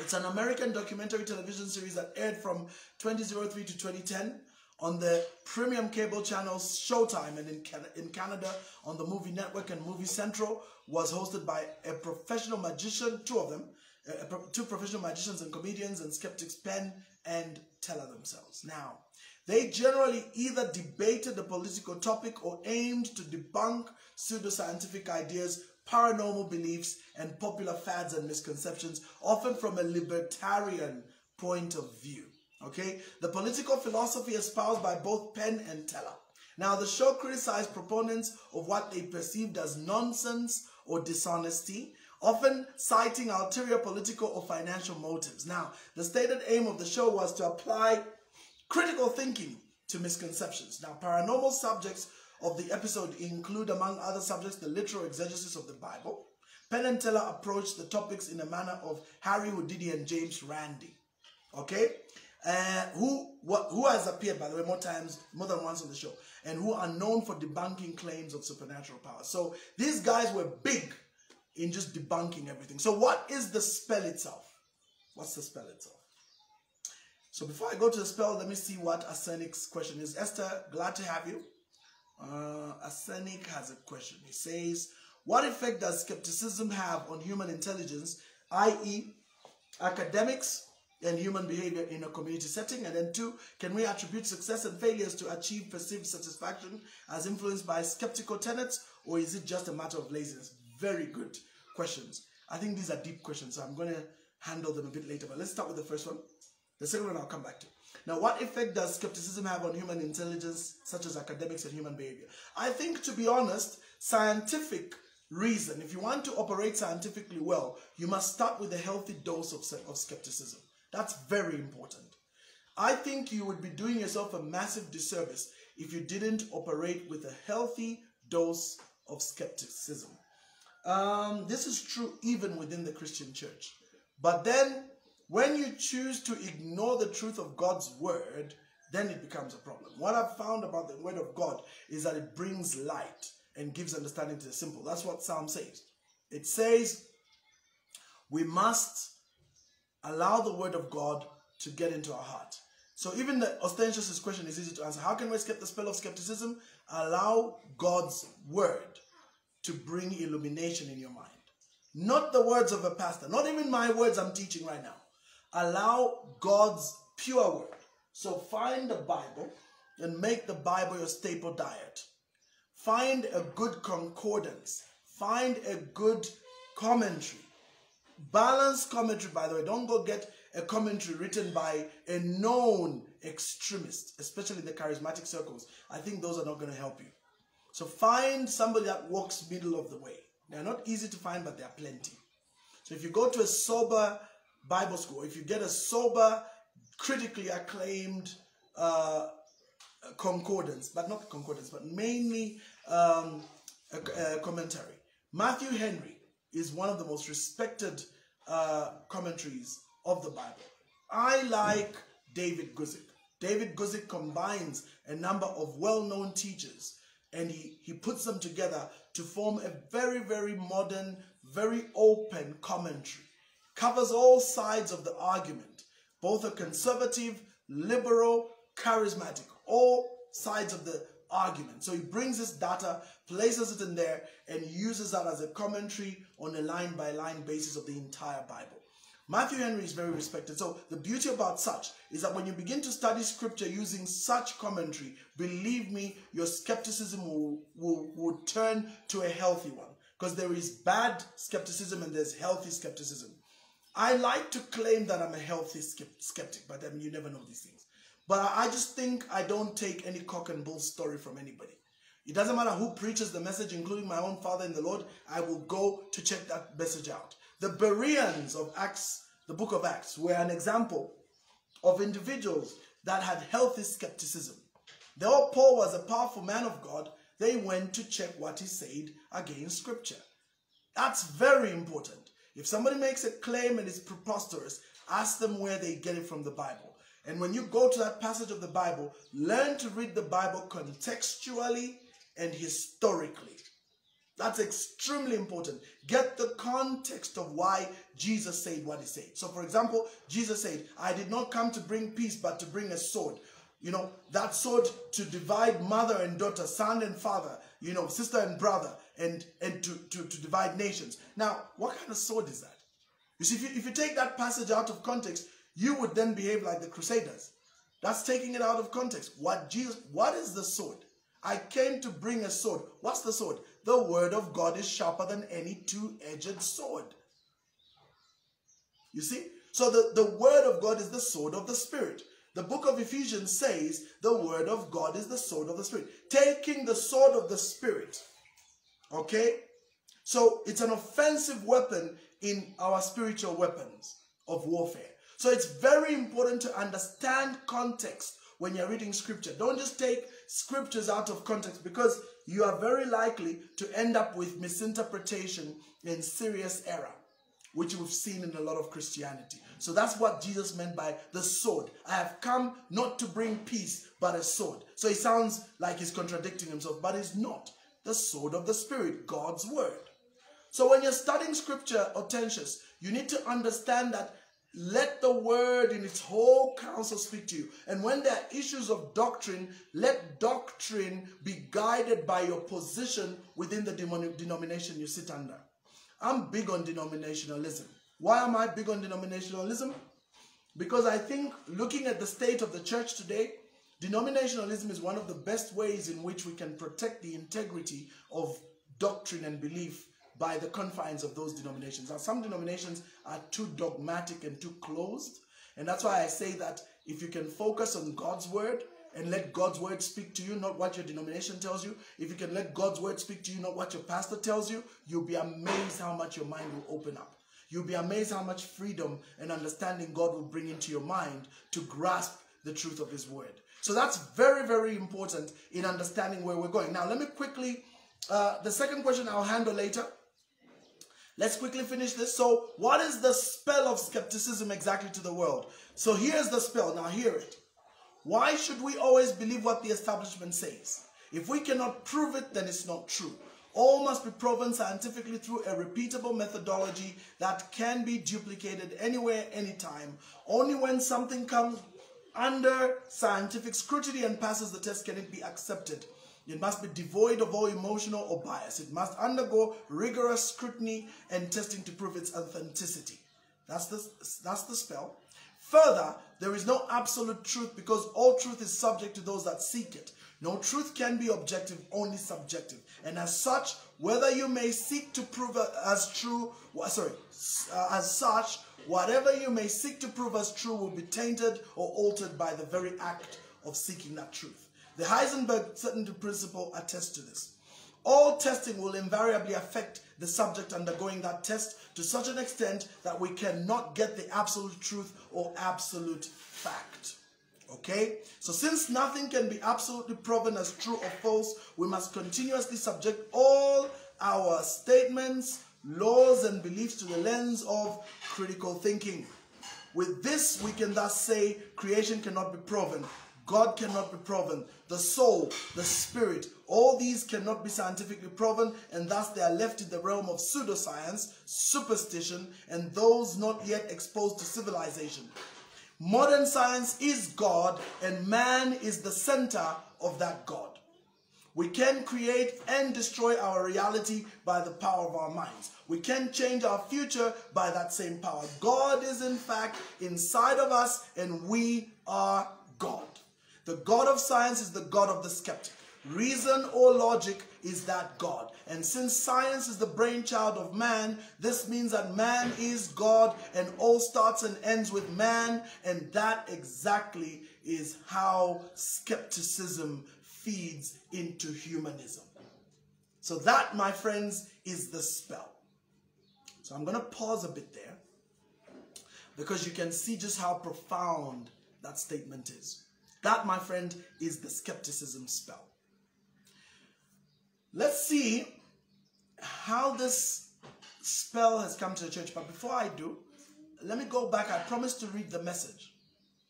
It's an American documentary television series that aired from 2003 to 2010 on the premium cable channels Showtime and in, Can in Canada on the Movie Network and Movie Central was hosted by a professional magician, two of them, uh, pro two professional magicians and comedians and skeptics Penn and Teller themselves. Now, they generally either debated the political topic or aimed to debunk pseudoscientific ideas, paranormal beliefs, and popular fads and misconceptions, often from a libertarian point of view. Okay, the political philosophy espoused by both Penn and Teller. Now, the show criticized proponents of what they perceived as nonsense or dishonesty, often citing ulterior political or financial motives. Now, the stated aim of the show was to apply critical thinking to misconceptions. Now, paranormal subjects of the episode include, among other subjects, the literal exegesis of the Bible. Penn and Teller approached the topics in a manner of Harry Houdini and James Randi. Okay? Uh, who who has appeared by the way more times more than once on the show and who are known for debunking claims of supernatural power so these guys were big in just debunking everything so what is the spell itself what's the spell itself so before i go to the spell let me see what arsenic's question is esther glad to have you uh, arsenic has a question he says what effect does skepticism have on human intelligence i.e academics and human behavior in a community setting? And then two, can we attribute success and failures to achieve perceived satisfaction as influenced by skeptical tenets, or is it just a matter of laziness? Very good questions. I think these are deep questions, so I'm going to handle them a bit later. But let's start with the first one. The second one I'll come back to. Now, what effect does skepticism have on human intelligence, such as academics and human behavior? I think, to be honest, scientific reason, if you want to operate scientifically well, you must start with a healthy dose of, of skepticism. That's very important. I think you would be doing yourself a massive disservice if you didn't operate with a healthy dose of skepticism. Um, this is true even within the Christian church. But then, when you choose to ignore the truth of God's word, then it becomes a problem. What I've found about the word of God is that it brings light and gives understanding to the simple. That's what Psalm says. It says, we must allow the word of God to get into our heart. So even the ostentatious question is easy to answer. How can we escape the spell of skepticism? Allow God's word to bring illumination in your mind. Not the words of a pastor, not even my words I'm teaching right now. Allow God's pure word. So find the Bible and make the Bible your staple diet. Find a good concordance. Find a good commentary Balanced commentary, by the way. Don't go get a commentary written by a known extremist, especially in the charismatic circles. I think those are not going to help you. So find somebody that walks middle of the way. They're not easy to find, but there are plenty. So if you go to a sober Bible school, if you get a sober, critically acclaimed uh, concordance, but not concordance, but mainly um, a, a commentary. Matthew Henry is one of the most respected uh, commentaries of the Bible. I like David Guzik. David Guzik combines a number of well-known teachers and he, he puts them together to form a very, very modern, very open commentary. Covers all sides of the argument, both a conservative, liberal, charismatic, all sides of the argument. So he brings this data, places it in there, and uses that as a commentary on a line by line basis of the entire Bible. Matthew Henry is very respected. So the beauty about such is that when you begin to study scripture using such commentary, believe me, your skepticism will, will, will turn to a healthy one. Because there is bad skepticism and there's healthy skepticism. I like to claim that I'm a healthy skeptic, but I mean, you never know these things. But I just think I don't take any cock and bull story from anybody. It doesn't matter who preaches the message, including my own father in the Lord, I will go to check that message out. The Bereans of Acts, the book of Acts, were an example of individuals that had healthy skepticism. Though Paul was a powerful man of God, they went to check what he said against scripture. That's very important. If somebody makes a claim and it's preposterous, ask them where they get it from the Bible. And when you go to that passage of the Bible, learn to read the Bible contextually and historically. That's extremely important. Get the context of why Jesus said what he said. So, for example, Jesus said, I did not come to bring peace, but to bring a sword. You know, that sword to divide mother and daughter, son and father, you know, sister and brother, and, and to, to, to divide nations. Now, what kind of sword is that? You see, if you, if you take that passage out of context, you would then behave like the Crusaders. That's taking it out of context. What Jesus, what is the sword? I came to bring a sword. What's the sword? The word of God is sharper than any two-edged sword. You see? So the, the word of God is the sword of the Spirit. The book of Ephesians says the word of God is the sword of the Spirit. Taking the sword of the Spirit. Okay? So it's an offensive weapon in our spiritual weapons of warfare. So it's very important to understand context when you're reading scripture. Don't just take scriptures out of context because you are very likely to end up with misinterpretation and serious error, which we've seen in a lot of Christianity. So that's what Jesus meant by the sword. I have come not to bring peace, but a sword. So it sounds like he's contradicting himself, but he's not. The sword of the Spirit, God's word. So when you're studying scripture, Hortensius, you need to understand that let the word in its whole counsel speak to you. And when there are issues of doctrine, let doctrine be guided by your position within the denomination you sit under. I'm big on denominationalism. Why am I big on denominationalism? Because I think looking at the state of the church today, denominationalism is one of the best ways in which we can protect the integrity of doctrine and belief by the confines of those denominations. Now, some denominations are too dogmatic and too closed. And that's why I say that if you can focus on God's word and let God's word speak to you, not what your denomination tells you, if you can let God's word speak to you, not what your pastor tells you, you'll be amazed how much your mind will open up. You'll be amazed how much freedom and understanding God will bring into your mind to grasp the truth of His word. So that's very, very important in understanding where we're going. Now, let me quickly, uh, the second question I'll handle later. Let's quickly finish this. So, what is the spell of skepticism exactly to the world? So, here's the spell. Now, hear it. Why should we always believe what the establishment says? If we cannot prove it, then it's not true. All must be proven scientifically through a repeatable methodology that can be duplicated anywhere, anytime. Only when something comes under scientific scrutiny and passes the test can it be accepted. It must be devoid of all emotional or bias. It must undergo rigorous scrutiny and testing to prove its authenticity. That's the, that's the spell. Further, there is no absolute truth because all truth is subject to those that seek it. No truth can be objective, only subjective. And as such, whether you may seek to prove as true, sorry, uh, as such, whatever you may seek to prove as true will be tainted or altered by the very act of seeking that truth. The Heisenberg certainty principle attests to this. All testing will invariably affect the subject undergoing that test to such an extent that we cannot get the absolute truth or absolute fact. Okay? So since nothing can be absolutely proven as true or false, we must continuously subject all our statements, laws, and beliefs to the lens of critical thinking. With this, we can thus say creation cannot be proven. God cannot be proven. The soul, the spirit, all these cannot be scientifically proven, and thus they are left in the realm of pseudoscience, superstition, and those not yet exposed to civilization. Modern science is God and man is the center of that God. We can create and destroy our reality by the power of our minds. We can change our future by that same power. God is in fact inside of us and we are God. The God of science is the God of the skeptic. Reason or logic is that God. And since science is the brainchild of man, this means that man is God and all starts and ends with man. And that exactly is how skepticism feeds into humanism. So that, my friends, is the spell. So I'm going to pause a bit there because you can see just how profound that statement is. That, my friend, is the skepticism spell. Let's see how this spell has come to the church. But before I do, let me go back. I promised to read the message.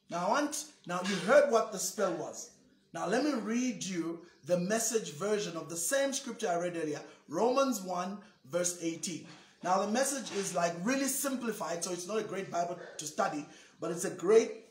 Now I want, now you heard what the spell was. Now let me read you the message version of the same scripture I read earlier, Romans 1 verse 18. Now the message is like really simplified, so it's not a great Bible to study, but it's a great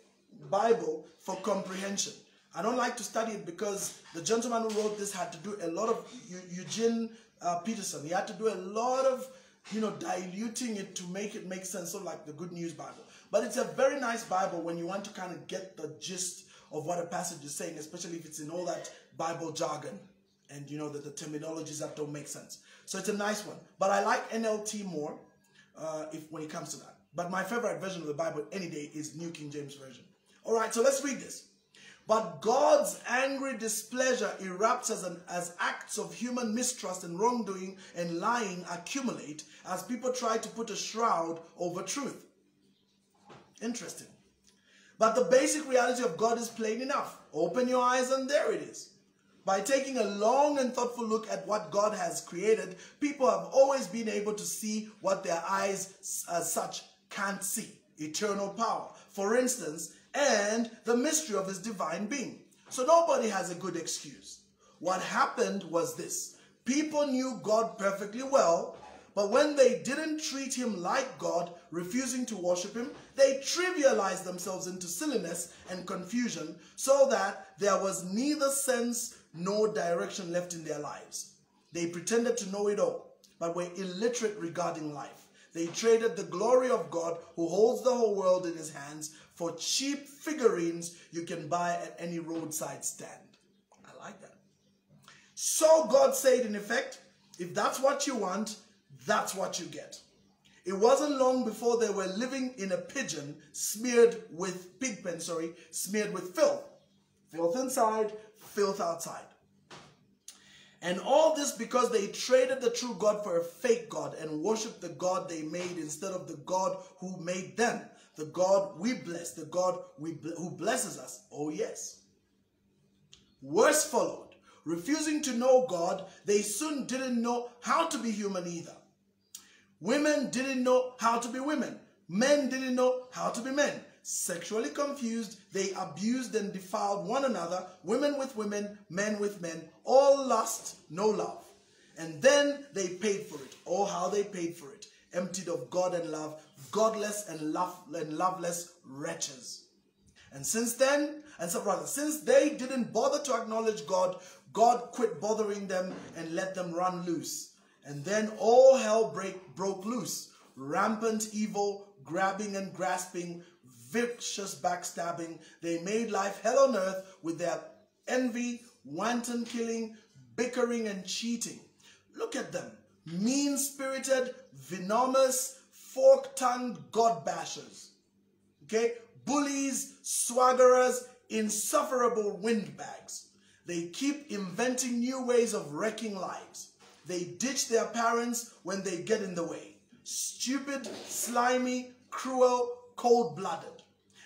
Bible for comprehension. I don't like to study it because the gentleman who wrote this had to do a lot of Eugene uh, Peterson. He had to do a lot of you know diluting it to make it make sense, of like the Good News Bible. But it's a very nice Bible when you want to kind of get the gist of what a passage is saying, especially if it's in all that Bible jargon and you know the, the terminologies that don't make sense. So it's a nice one. But I like NLT more uh, if when it comes to that. But my favorite version of the Bible any day is New King James Version. All right, so let's read this. But God's angry displeasure erupts as, an, as acts of human mistrust and wrongdoing and lying accumulate as people try to put a shroud over truth. Interesting. But the basic reality of God is plain enough. Open your eyes and there it is. By taking a long and thoughtful look at what God has created, people have always been able to see what their eyes as such can't see. Eternal power, for instance, and the mystery of his divine being. So nobody has a good excuse. What happened was this. People knew God perfectly well, but when they didn't treat him like God, refusing to worship him, they trivialized themselves into silliness and confusion so that there was neither sense nor direction left in their lives. They pretended to know it all, but were illiterate regarding life. They traded the glory of God, who holds the whole world in his hands, for cheap figurines you can buy at any roadside stand. I like that. So God said, in effect, if that's what you want, that's what you get. It wasn't long before they were living in a pigeon smeared with pigpen, sorry, smeared with filth. Filth inside, filth outside. And all this because they traded the true God for a fake God and worshiped the God they made instead of the God who made them. The God we bless, the God we who blesses us. Oh yes. Worse followed. Refusing to know God, they soon didn't know how to be human either. Women didn't know how to be women. Men didn't know how to be men. Sexually confused, they abused and defiled one another, women with women, men with men, all lust, no love. And then they paid for it. Oh, how they paid for it. Emptied of God and love, godless and, love, and loveless wretches. And since then, and so rather, since they didn't bother to acknowledge God, God quit bothering them and let them run loose. And then all hell break, broke loose. Rampant evil, grabbing and grasping, vicious backstabbing. They made life hell on earth with their envy, wanton killing, bickering, and cheating. Look at them. Mean spirited, venomous, fork tongued God bashers. Okay? Bullies, swaggerers, insufferable windbags. They keep inventing new ways of wrecking lives. They ditch their parents when they get in the way. Stupid, slimy, cruel, cold-blooded.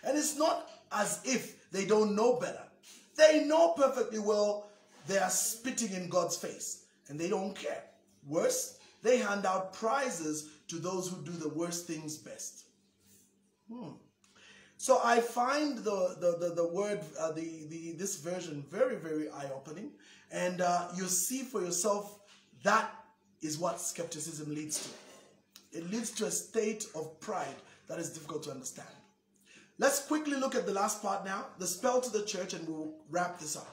And it's not as if they don't know better. They know perfectly well they are spitting in God's face and they don't care. Worse, they hand out prizes to those who do the worst things best. Hmm. So I find the, the, the, the word, uh, the, the, this version very, very eye-opening. And uh, you see for yourself that is what skepticism leads to. It leads to a state of pride that is difficult to understand. Let's quickly look at the last part now, the spell to the church, and we'll wrap this up.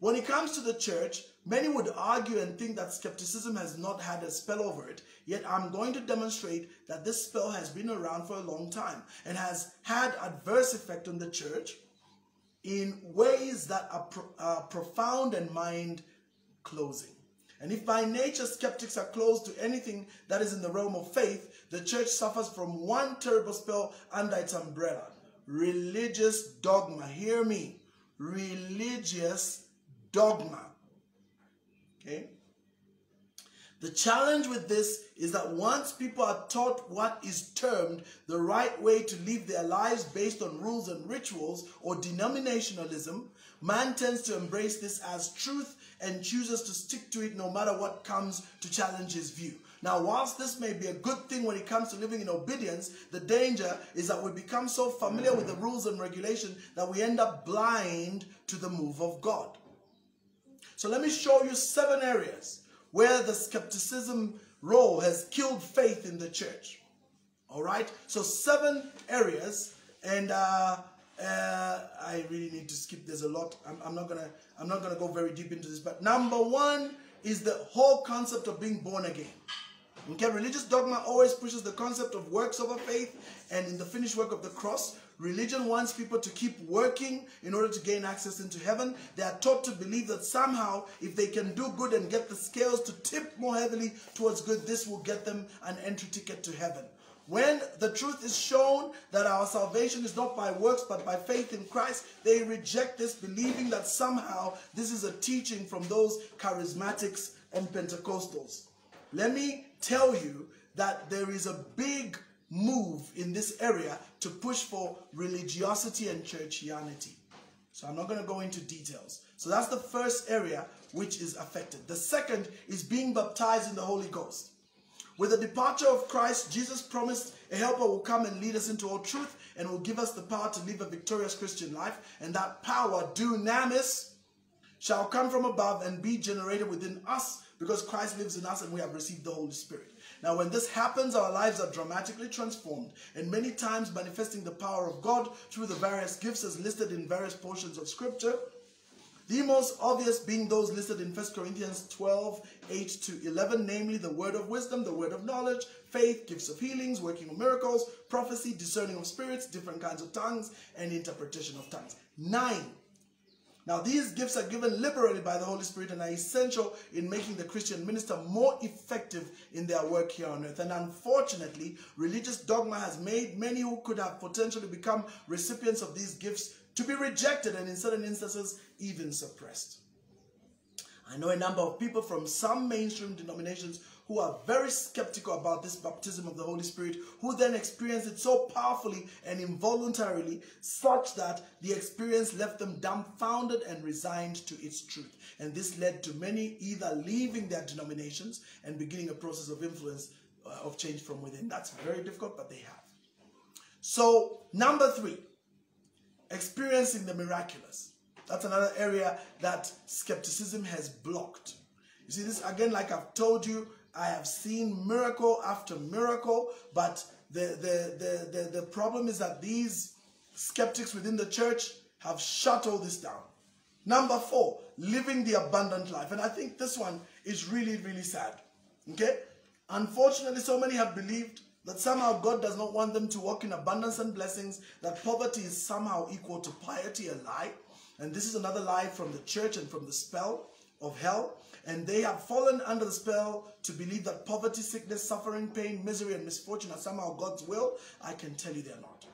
When it comes to the church, many would argue and think that skepticism has not had a spell over it. Yet I'm going to demonstrate that this spell has been around for a long time and has had adverse effect on the church in ways that are pro profound and mind closing. And if by nature skeptics are closed to anything that is in the realm of faith, the church suffers from one terrible spell under its umbrella. Religious dogma. Hear me. Religious dogma. Okay? The challenge with this is that once people are taught what is termed the right way to live their lives based on rules and rituals or denominationalism, man tends to embrace this as truth and chooses to stick to it no matter what comes to challenge his view. Now, whilst this may be a good thing when it comes to living in obedience, the danger is that we become so familiar with the rules and regulation that we end up blind to the move of God. So let me show you seven areas where the skepticism role has killed faith in the church. All right, so seven areas, and uh, uh, I really need to skip. There's a lot. I'm, I'm, not gonna. I'm not gonna go very deep into this. But number one is the whole concept of being born again. Okay, religious dogma always pushes the concept of works over faith, and in the finished work of the cross, religion wants people to keep working in order to gain access into heaven. They are taught to believe that somehow, if they can do good and get the scales to tip more heavily towards good, this will get them an entry ticket to heaven. When the truth is shown that our salvation is not by works but by faith in Christ, they reject this, believing that somehow this is a teaching from those charismatics and Pentecostals. Let me tell you that there is a big move in this area to push for religiosity and churchianity. So I'm not going to go into details. So that's the first area which is affected. The second is being baptized in the Holy Ghost. With the departure of Christ, Jesus promised a helper will come and lead us into all truth and will give us the power to live a victorious Christian life. And that power, dunamis, shall come from above and be generated within us because Christ lives in us and we have received the Holy Spirit. Now, when this happens, our lives are dramatically transformed and many times manifesting the power of God through the various gifts as listed in various portions of Scripture. The most obvious being those listed in 1 Corinthians 12, 8 to 11, namely the word of wisdom, the word of knowledge, faith, gifts of healings, working of miracles, prophecy, discerning of spirits, different kinds of tongues, and interpretation of tongues. Nine. Now, these gifts are given liberally by the Holy Spirit and are essential in making the Christian minister more effective in their work here on earth. And unfortunately, religious dogma has made many who could have potentially become recipients of these gifts to be rejected and in certain instances even suppressed. I know a number of people from some mainstream denominations who are very skeptical about this baptism of the Holy Spirit, who then experience it so powerfully and involuntarily, such that the experience left them dumbfounded and resigned to its truth. And this led to many either leaving their denominations and beginning a process of influence uh, of change from within. That's very difficult, but they have. So, number three, experiencing the miraculous. That's another area that skepticism has blocked. You see, this again, like I've told you, I have seen miracle after miracle, but the, the, the, the, the problem is that these skeptics within the church have shut all this down. Number four, living the abundant life. And I think this one is really, really sad. Okay? Unfortunately, so many have believed that somehow God does not want them to walk in abundance and blessings, that poverty is somehow equal to piety, a lie. And this is another lie from the church and from the spell of hell. And they have fallen under the spell to believe that poverty, sickness, suffering, pain, misery, and misfortune are somehow God's will. I can tell you they're not.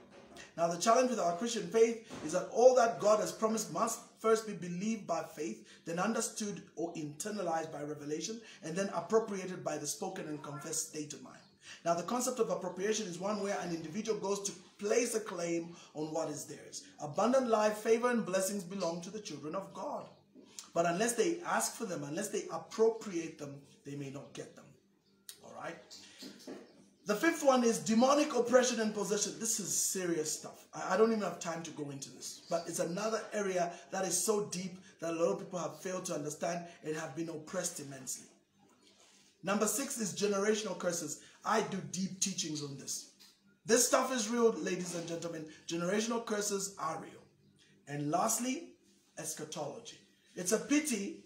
Now, the challenge with our Christian faith is that all that God has promised must first be believed by faith, then understood or internalized by revelation, and then appropriated by the spoken and confessed state of mind. Now, the concept of appropriation is one where an individual goes to place a claim on what is theirs. Abundant life, favor, and blessings belong to the children of God. But unless they ask for them, unless they appropriate them, they may not get them. All right? The fifth one is demonic oppression and possession. This is serious stuff. I don't even have time to go into this. But it's another area that is so deep that a lot of people have failed to understand and have been oppressed immensely. Number six is generational curses. I do deep teachings on this. This stuff is real, ladies and gentlemen. Generational curses are real. And lastly, eschatology. It's a pity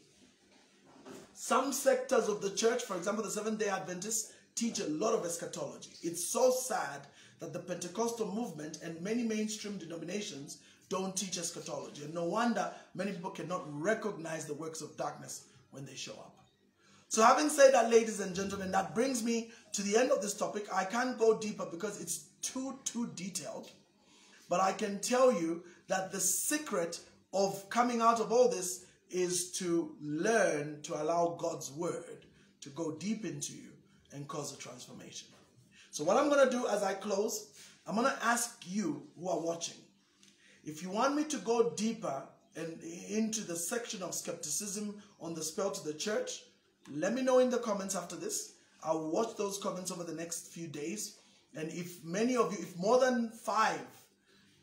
some sectors of the church, for example, the Seventh day Adventists, teach a lot of eschatology. It's so sad that the Pentecostal movement and many mainstream denominations don't teach eschatology. And no wonder many people cannot recognize the works of darkness when they show up. So having said that, ladies and gentlemen, that brings me to the end of this topic. I can't go deeper because it's too, too detailed. But I can tell you that the secret of coming out of all this is to learn to allow God's word to go deep into you and cause a transformation. So what I'm going to do as I close, I'm going to ask you who are watching, if you want me to go deeper and into the section of skepticism on the spell to the church, let me know in the comments after this. I'll watch those comments over the next few days. And if many of you, if more than five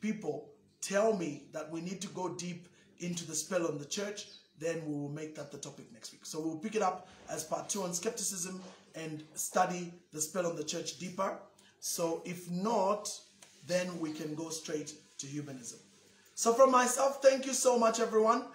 people tell me that we need to go deep into the spell on the church, then we will make that the topic next week. So we'll pick it up as part two on skepticism and study the spell on the church deeper. So if not, then we can go straight to humanism. So from myself, thank you so much, everyone.